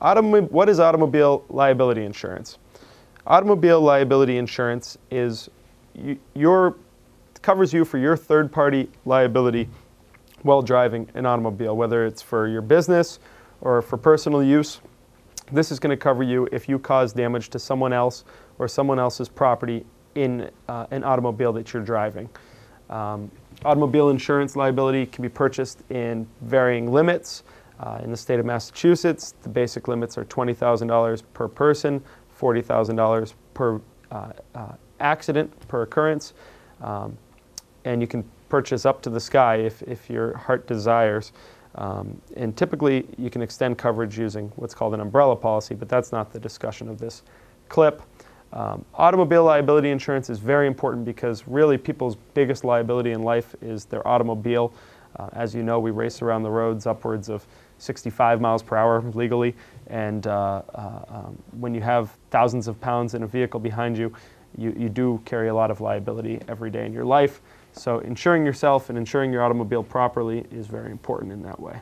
what is automobile liability insurance? Automobile liability insurance is your covers you for your third-party liability while driving an automobile, whether it's for your business or for personal use. This is going to cover you if you cause damage to someone else or someone else's property in uh, an automobile that you're driving. Um, automobile insurance liability can be purchased in varying limits. Uh, in the state of Massachusetts, the basic limits are $20,000 per person, $40,000 per uh, uh, accident, per occurrence. Um, and you can purchase up to the sky if, if your heart desires. Um, and typically, you can extend coverage using what's called an umbrella policy, but that's not the discussion of this clip. Um, automobile liability insurance is very important because really people's biggest liability in life is their automobile. Uh, as you know, we race around the roads upwards of 65 miles per hour legally, and uh, uh, um, when you have thousands of pounds in a vehicle behind you, you, you do carry a lot of liability every day in your life. So insuring yourself and insuring your automobile properly is very important in that way.